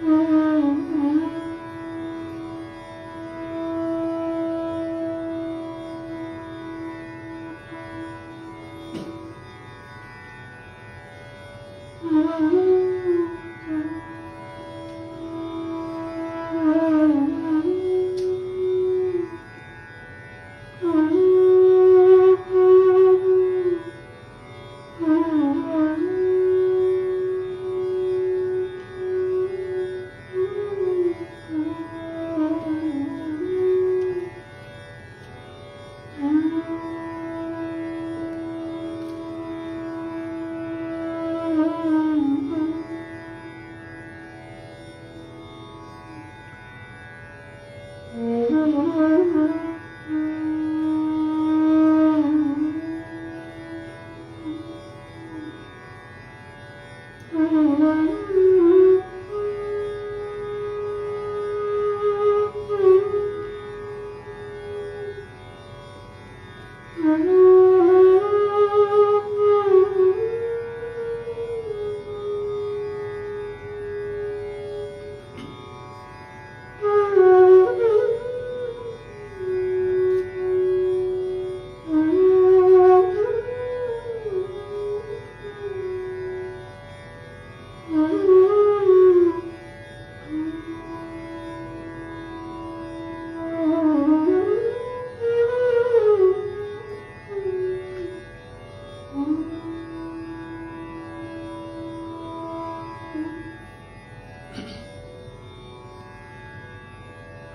Mm-hmm.